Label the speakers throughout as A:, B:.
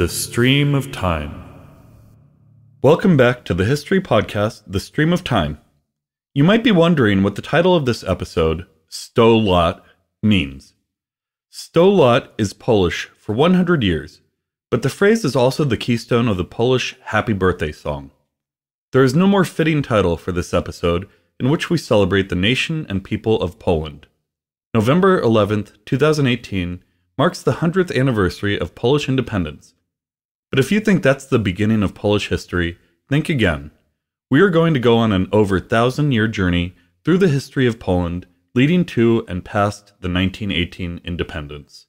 A: The Stream of Time. Welcome back to the history podcast, The Stream of Time. You might be wondering what the title of this episode, Sto lat, means. Sto lat is Polish for 100 years, but the phrase is also the keystone of the Polish Happy Birthday song. There is no more fitting title for this episode in which we celebrate the nation and people of Poland. November 11th, 2018 marks the 100th anniversary of Polish independence. But if you think that's the beginning of Polish history, think again. We are going to go on an over thousand year journey through the history of Poland, leading to and past the 1918 independence.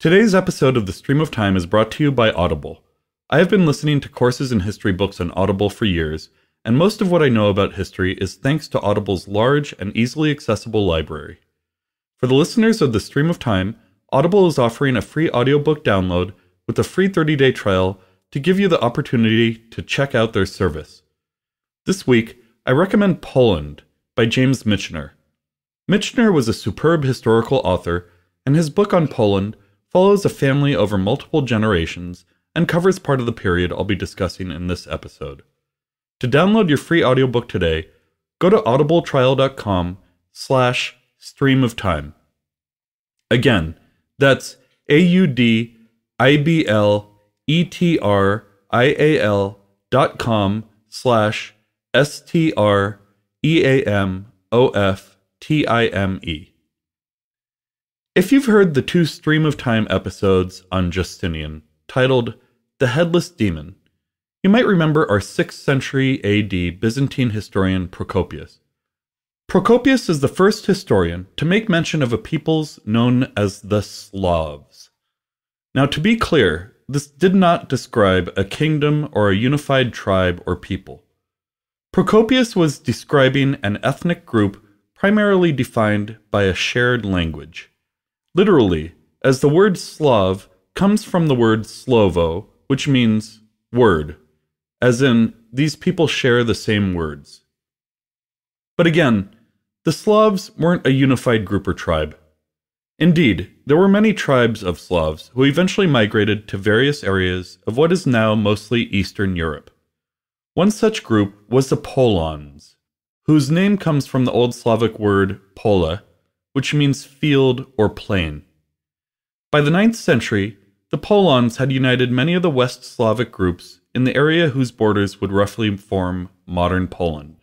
A: Today's episode of The Stream of Time is brought to you by Audible. I have been listening to courses and history books on Audible for years, and most of what I know about history is thanks to Audible's large and easily accessible library. For the listeners of The Stream of Time, Audible is offering a free audiobook download with a free 30 day trial to give you the opportunity to check out their service. This week, I recommend Poland by James Michener. Michener was a superb historical author, and his book on Poland follows a family over multiple generations and covers part of the period I'll be discussing in this episode. To download your free audiobook today, go to audibletrial.com slash stream of time. Again, that's A-U-D-I-B-L-E-T-R-I-A-L dot com slash S-T-R-E-A-M-O-F-T-I-M-E. If you've heard the two Stream of Time episodes on Justinian, titled The Headless Demon, you might remember our 6th century AD Byzantine historian Procopius. Procopius is the first historian to make mention of a peoples known as the Slavs. Now, to be clear, this did not describe a kingdom or a unified tribe or people. Procopius was describing an ethnic group primarily defined by a shared language. Literally, as the word Slav comes from the word Slovo, which means word, as in, these people share the same words. But again, the Slavs weren't a unified group or tribe. Indeed, there were many tribes of Slavs who eventually migrated to various areas of what is now mostly Eastern Europe. One such group was the Polans, whose name comes from the Old Slavic word pola, which means field or plain. By the ninth century, the Polans had united many of the West Slavic groups in the area whose borders would roughly form modern Poland.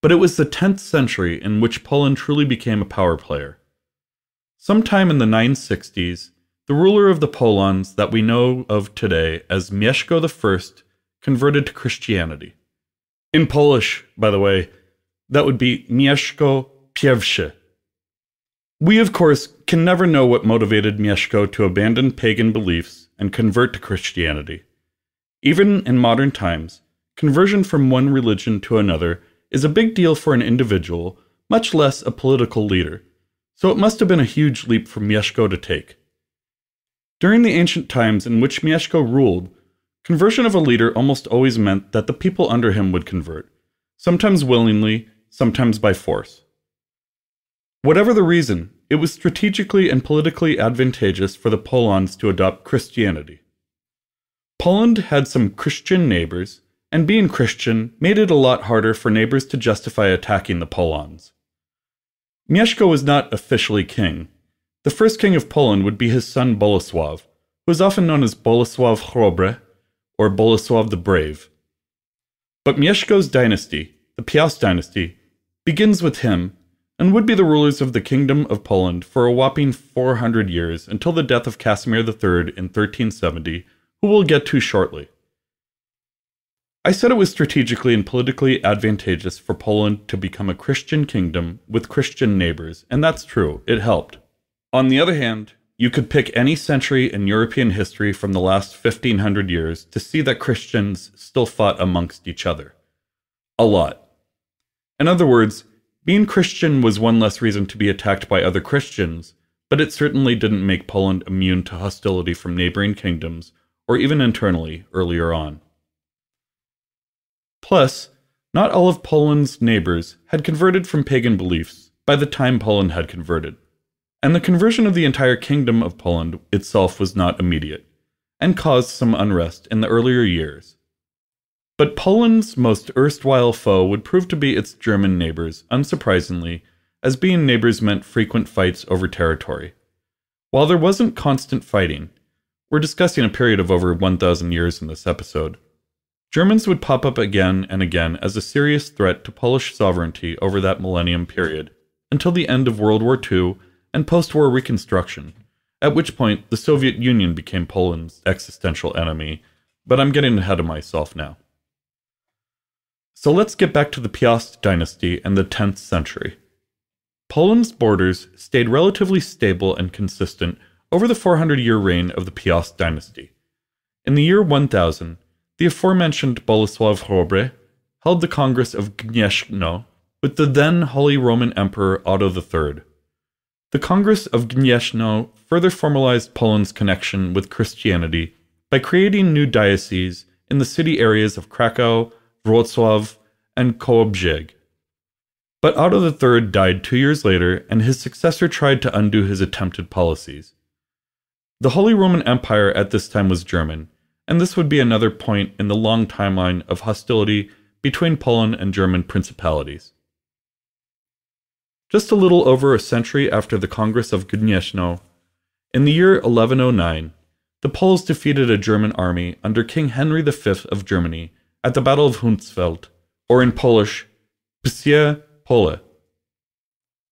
A: But it was the 10th century in which Poland truly became a power player. Sometime in the 960s, the ruler of the Polans that we know of today as Mieszko I converted to Christianity. In Polish, by the way, that would be Mieszko I. We, of course, can never know what motivated Mieszko to abandon pagan beliefs and convert to Christianity. Even in modern times, conversion from one religion to another is a big deal for an individual, much less a political leader, so it must have been a huge leap for Mieszko to take. During the ancient times in which Mieszko ruled, conversion of a leader almost always meant that the people under him would convert, sometimes willingly, sometimes by force. Whatever the reason, it was strategically and politically advantageous for the Polans to adopt Christianity. Poland had some Christian neighbors, and being Christian made it a lot harder for neighbors to justify attacking the Polans. Mieszko was not officially king. The first king of Poland would be his son Bolesław, who is often known as Bolesław Chrobry or Bolesław the Brave. But Mieszko's dynasty, the Piast dynasty, begins with him and would be the rulers of the Kingdom of Poland for a whopping 400 years until the death of Casimir III in 1370, who we'll get to shortly. I said it was strategically and politically advantageous for Poland to become a Christian kingdom with Christian neighbors, and that's true, it helped. On the other hand, you could pick any century in European history from the last 1500 years to see that Christians still fought amongst each other. A lot. In other words, being Christian was one less reason to be attacked by other Christians, but it certainly didn't make Poland immune to hostility from neighboring kingdoms or even internally earlier on. Plus, not all of Poland's neighbors had converted from pagan beliefs by the time Poland had converted. and the conversion of the entire kingdom of Poland itself was not immediate, and caused some unrest in the earlier years. But Poland's most erstwhile foe would prove to be its German neighbors, unsurprisingly, as being neighbors meant frequent fights over territory. While there wasn't constant fighting, we're discussing a period of over 1,000 years in this episode, Germans would pop up again and again as a serious threat to Polish sovereignty over that millennium period, until the end of World War II and post war Reconstruction, at which point the Soviet Union became Poland's existential enemy. But I'm getting ahead of myself now. So let's get back to the Piast dynasty and the 10th century. Poland's borders stayed relatively stable and consistent over the 400 year reign of the Piast dynasty. In the year 1000, the aforementioned Bolesław Chrobry held the Congress of Gniezno with the then Holy Roman Emperor Otto III. The Congress of Gniezno further formalized Poland's connection with Christianity by creating new dioceses in the city areas of Krakow, Wrocław, and Kołobrzeg. But Otto III died two years later, and his successor tried to undo his attempted policies. The Holy Roman Empire at this time was German, and this would be another point in the long timeline of hostility between Poland and German principalities. Just a little over a century after the Congress of Gniezno, in the year 1109, the Poles defeated a German army under King Henry V of Germany at the Battle of Hundsfeld, or in Polish, Psie Pole.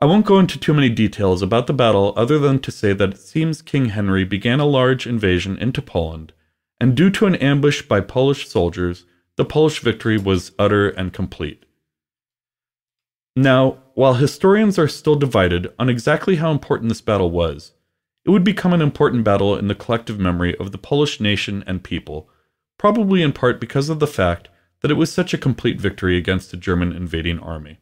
A: I won't go into too many details about the battle other than to say that it seems King Henry began a large invasion into Poland, and due to an ambush by Polish soldiers, the Polish victory was utter and complete. Now, while historians are still divided on exactly how important this battle was, it would become an important battle in the collective memory of the Polish nation and people, probably in part because of the fact that it was such a complete victory against a German invading army.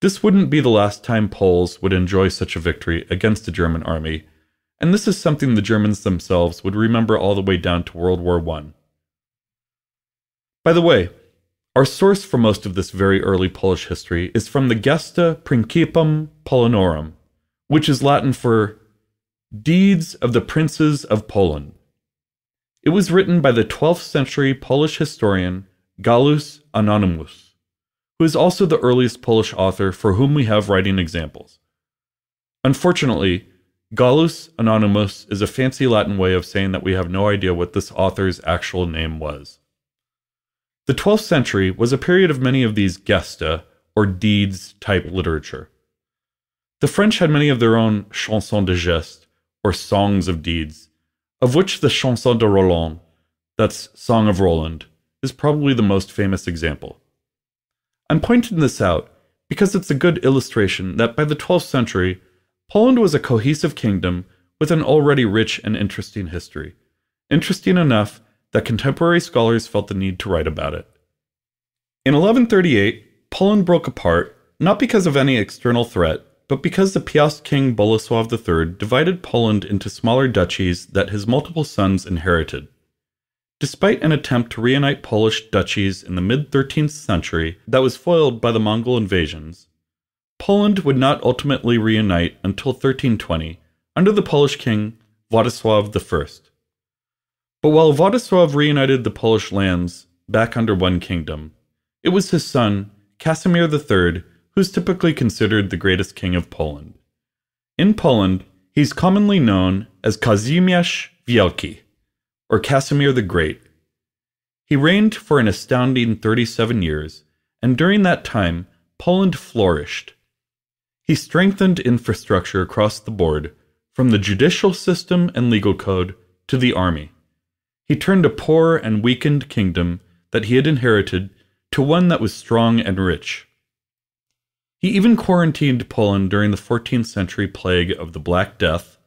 A: This wouldn't be the last time Poles would enjoy such a victory against a German army, and this is something the Germans themselves would remember all the way down to World War I. By the way, our source for most of this very early Polish history is from the Gesta Principum Polonorum, which is Latin for Deeds of the Princes of Poland. It was written by the 12th century Polish historian Gallus Anonymus, who is also the earliest Polish author for whom we have writing examples. Unfortunately, Gallus Anonymus is a fancy Latin way of saying that we have no idea what this author's actual name was. The 12th century was a period of many of these gesta, or deeds type literature. The French had many of their own chansons de geste, or songs of deeds, of which the Chanson de Roland, that's Song of Roland, is probably the most famous example. I'm pointing this out because it's a good illustration that by the 12th century, Poland was a cohesive kingdom with an already rich and interesting history. Interesting enough that contemporary scholars felt the need to write about it. In 1138, Poland broke apart, not because of any external threat, but because the Piast king Bolesław III divided Poland into smaller duchies that his multiple sons inherited. Despite an attempt to reunite Polish duchies in the mid 13th century that was foiled by the Mongol invasions, Poland would not ultimately reunite until 1320 under the Polish king Władysław I. But while Władysław reunited the Polish lands back under one kingdom, it was his son, Casimir III, who's typically considered the greatest king of Poland. In Poland, he's commonly known as Kazimierz Wielki, or Casimir the Great. He reigned for an astounding 37 years, and during that time, Poland flourished. He strengthened infrastructure across the board, from the judicial system and legal code to the army. He turned a poor and weakened kingdom that he had inherited to one that was strong and rich. He even quarantined Poland during the 14th century plague of the Black Death,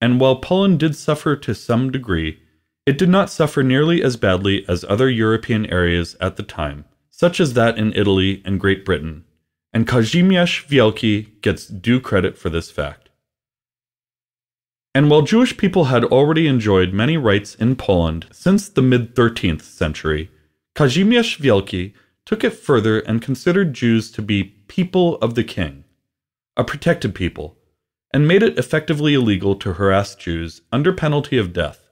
A: and while Poland did suffer to some degree, it did not suffer nearly as badly as other European areas at the time, such as that in Italy and Great Britain, and Kazimierz Wielki gets due credit for this fact. And while Jewish people had already enjoyed many rights in Poland since the mid 13th century, Kazimierz Wielki took it further and considered Jews to be people of the king, a protected people, and made it effectively illegal to harass Jews under penalty of death.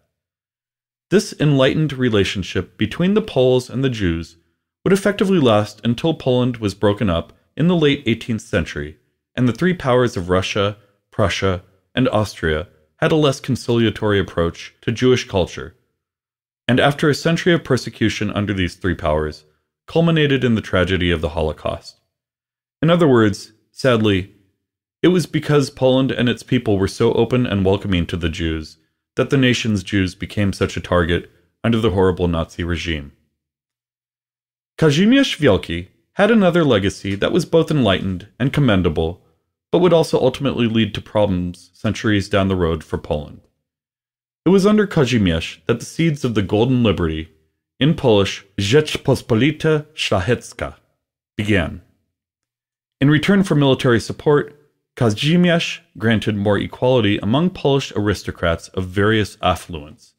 A: This enlightened relationship between the Poles and the Jews would effectively last until Poland was broken up in the late 18th century, and the three powers of Russia, Prussia, and Austria had a less conciliatory approach to Jewish culture. And after a century of persecution under these three powers, culminated in the tragedy of the Holocaust. In other words, sadly, it was because Poland and its people were so open and welcoming to the Jews that the nation's Jews became such a target under the horrible Nazi regime. Kazimierz Wielki had another legacy that was both enlightened and commendable, but would also ultimately lead to problems centuries down the road for Poland. It was under Kazimierz that the seeds of the Golden Liberty, in Polish Rzeczpospolita Szlachecka, began. In return for military support, Kazimierz granted more equality among Polish aristocrats of various affluence.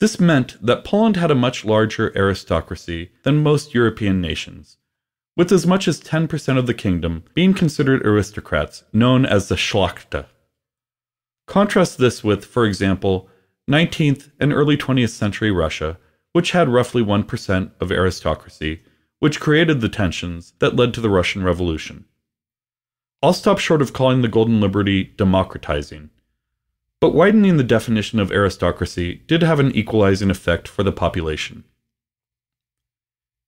A: This meant that Poland had a much larger aristocracy than most European nations, with as much as 10% of the kingdom being considered aristocrats, known as the Szlachta. Contrast this with, for example, 19th and early 20th century Russia, which had roughly 1% of aristocracy, which created the tensions that led to the Russian Revolution. I'll stop short of calling the Golden Liberty democratizing. But widening the definition of aristocracy did have an equalizing effect for the population.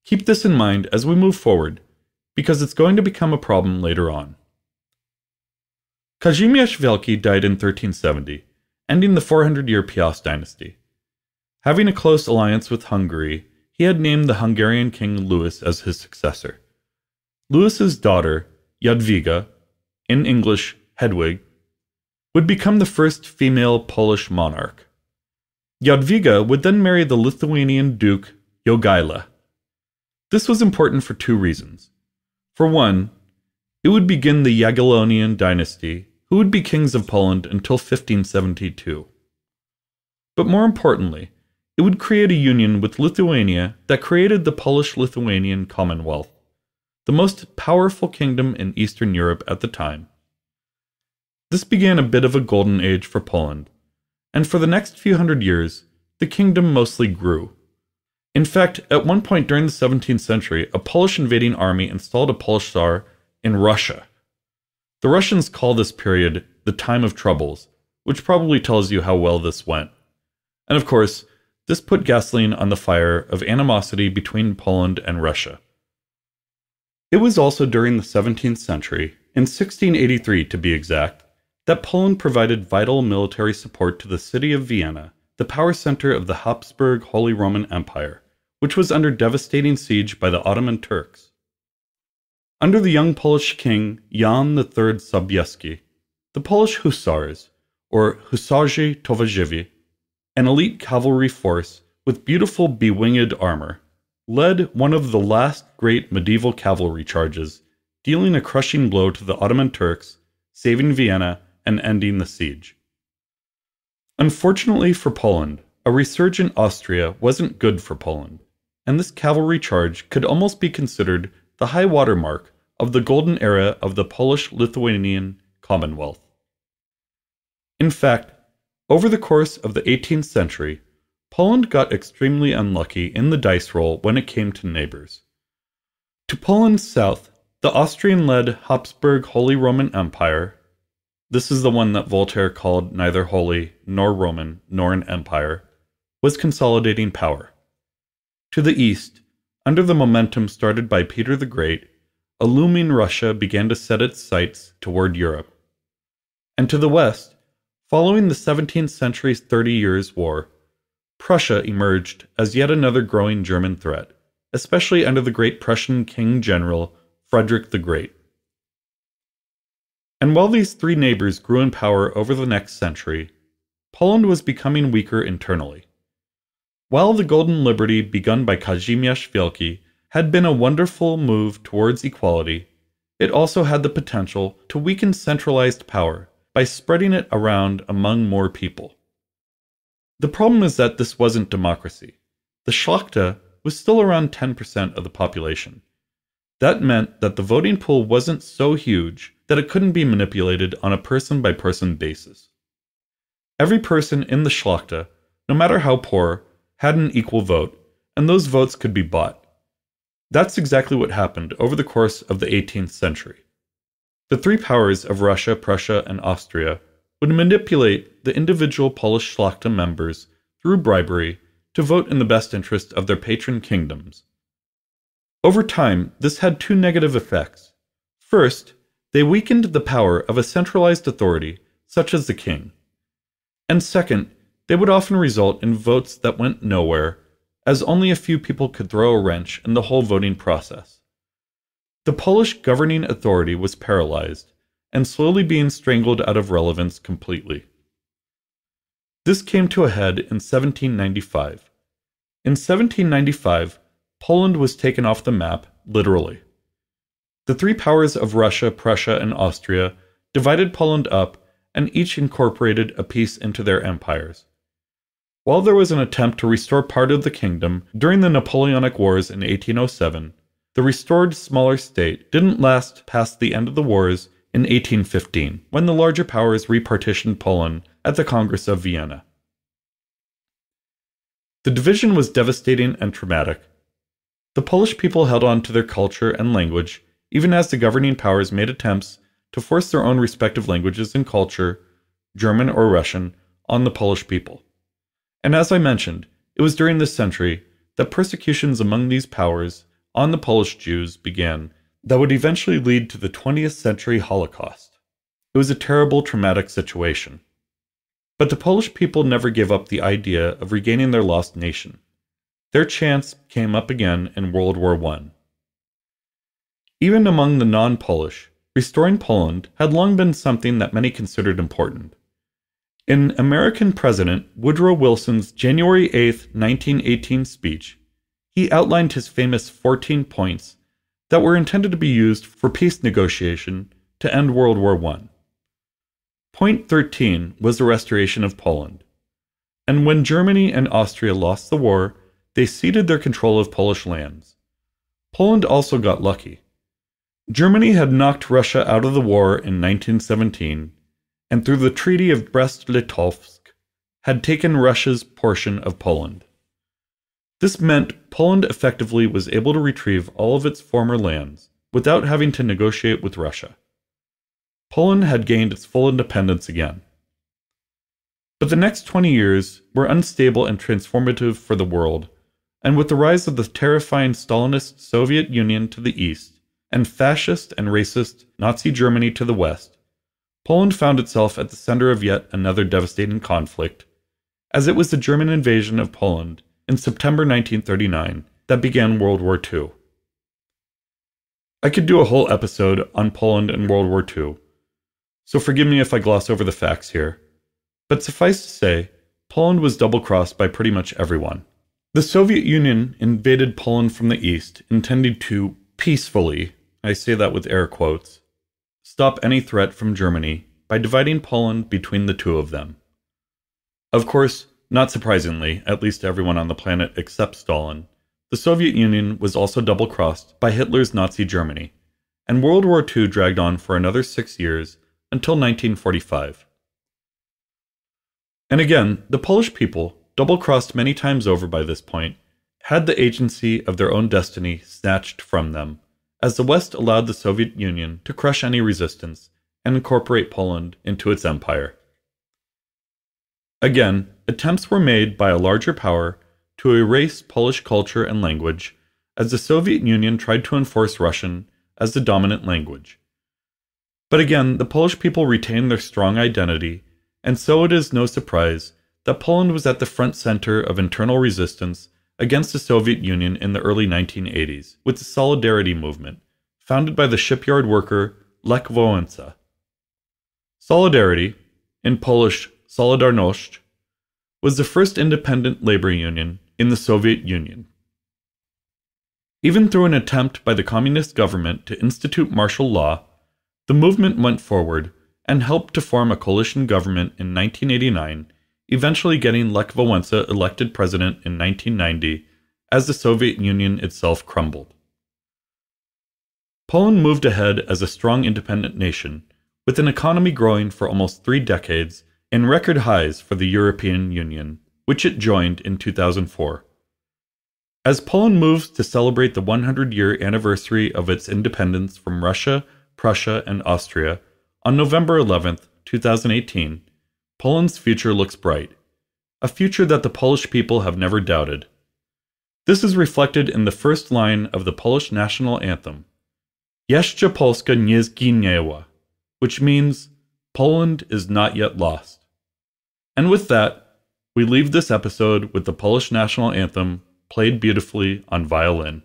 A: Keep this in mind as we move forward, because it's going to become a problem later on. Kazimierz Wielki died in 1370, ending the 400 year Piast dynasty. Having a close alliance with Hungary, he had named the Hungarian king Louis as his successor. Louis's daughter, Jadwiga, in English, Hedwig, would become the first female Polish monarch. Jadwiga would then marry the Lithuanian Duke Jogaila. This was important for two reasons. For one, it would begin the Jagiellonian dynasty, who would be kings of Poland until 1572. But more importantly, it would create a union with Lithuania that created the Polish Lithuanian Commonwealth the most powerful kingdom in Eastern Europe at the time. This began a bit of a golden age for Poland, and for the next few hundred years, the kingdom mostly grew. In fact, at one point during the 17th century, a Polish invading army installed a Polish Tsar in Russia. The Russians call this period the Time of Troubles, which probably tells you how well this went. And of course, this put gasoline on the fire of animosity between Poland and Russia. It was also during the 17th century, in 1683 to be exact, that Poland provided vital military support to the city of Vienna, the power center of the Habsburg Holy Roman Empire, which was under devastating siege by the Ottoman Turks. Under the young Polish king Jan III Sobieski, the Polish Hussars, or Husarzy Towarzywi, an elite cavalry force with beautiful bewinged armor, led one of the last great medieval cavalry charges, dealing a crushing blow to the Ottoman Turks, saving Vienna, and ending the siege. Unfortunately for Poland, a resurgent Austria wasn't good for Poland, and this cavalry charge could almost be considered the high water mark of the golden era of the Polish Lithuanian Commonwealth. In fact, over the course of the 18th century, Poland got extremely unlucky in the dice roll when it came to neighbors. To Poland's south, the Austrian led Habsburg Holy Roman Empire, this is the one that Voltaire called neither holy nor Roman nor an empire, was consolidating power. To the east, under the momentum started by Peter the Great, a looming Russia began to set its sights toward Europe. And to the west, following the 17th century's Thirty Years' War, Prussia emerged as yet another growing German threat, especially under the great Prussian King General Frederick the Great. And while these three neighbors grew in power over the next century, Poland was becoming weaker internally. While the Golden Liberty begun by Kazimierz Wielki had been a wonderful move towards equality, it also had the potential to weaken centralized power by spreading it around among more people. The problem is that this wasn't democracy. The Szlachta was still around 10% of the population. That meant that the voting pool wasn't so huge that it couldn't be manipulated on a person by person basis. Every person in the Szlachta, no matter how poor, had an equal vote, and those votes could be bought. That's exactly what happened over the course of the 18th century. The three powers of Russia, Prussia, and Austria would manipulate the individual Polish Szlachta members through bribery to vote in the best interest of their patron kingdoms. Over time, this had two negative effects. First, they weakened the power of a centralized authority, such as the king. And second, they would often result in votes that went nowhere, as only a few people could throw a wrench in the whole voting process. The Polish governing authority was paralyzed and slowly being strangled out of relevance completely. This came to a head in 1795. In 1795, Poland was taken off the map, literally. The three powers of Russia, Prussia, and Austria divided Poland up and each incorporated a piece into their empires. While there was an attempt to restore part of the kingdom during the Napoleonic Wars in 1807, the restored smaller state didn't last past the end of the wars in 1815, when the larger powers repartitioned Poland at the Congress of Vienna. The division was devastating and traumatic. The Polish people held on to their culture and language, even as the governing powers made attempts to force their own respective languages and culture, German or Russian, on the Polish people. And as I mentioned, it was during this century that persecutions among these powers on the Polish Jews began that would eventually lead to the 20th century Holocaust. It was a terrible, traumatic situation. But the Polish people never gave up the idea of regaining their lost nation. Their chance came up again in World War I. Even among the non Polish, restoring Poland had long been something that many considered important. In American President Woodrow Wilson's January 8, 1918 speech, he outlined his famous 14 points that were intended to be used for peace negotiation to end World War I. Point 13 was the restoration of Poland. And when Germany and Austria lost the war, they ceded their control of Polish lands. Poland also got lucky. Germany had knocked Russia out of the war in 1917, and through the Treaty of Brest-Litovsk, had taken Russia's portion of Poland. This meant Poland effectively was able to retrieve all of its former lands without having to negotiate with Russia. Poland had gained its full independence again. But the next 20 years were unstable and transformative for the world, and with the rise of the terrifying Stalinist Soviet Union to the east and fascist and racist Nazi Germany to the west, Poland found itself at the center of yet another devastating conflict, as it was the German invasion of Poland in September 1939 that began World War II. I could do a whole episode on Poland and World War II, so forgive me if I gloss over the facts here. But suffice to say, Poland was double crossed by pretty much everyone. The Soviet Union invaded Poland from the east, intending to peacefully, I say that with air quotes, stop any threat from Germany by dividing Poland between the two of them. Of course, not surprisingly, at least everyone on the planet except Stalin, the Soviet Union was also double crossed by Hitler's Nazi Germany, and World War II dragged on for another six years until 1945. And again, the Polish people, double crossed many times over by this point, had the agency of their own destiny snatched from them, as the West allowed the Soviet Union to crush any resistance and incorporate Poland into its empire. Again, attempts were made by a larger power to erase Polish culture and language as the Soviet Union tried to enforce Russian as the dominant language. But again, the Polish people retained their strong identity, and so it is no surprise that Poland was at the front center of internal resistance against the Soviet Union in the early 1980s with the Solidarity movement, founded by the shipyard worker Lech Wałęsa. Solidarity, in Polish Solidarność, was the first independent labor union in the Soviet Union. Even through an attempt by the communist government to institute martial law, the movement went forward and helped to form a coalition government in 1989, eventually getting Lech Wałęsa elected president in 1990 as the Soviet Union itself crumbled. Poland moved ahead as a strong independent nation, with an economy growing for almost three decades and record highs for the European Union, which it joined in 2004. As Poland moves to celebrate the 100 year anniversary of its independence from Russia, Prussia, and Austria on November 11, 2018, Poland's future looks bright, a future that the Polish people have never doubted. This is reflected in the first line of the Polish national anthem, Jeszcze Polska nie zginęła, which means Poland is not yet lost. And with that, we leave this episode with the Polish national anthem played beautifully on violin.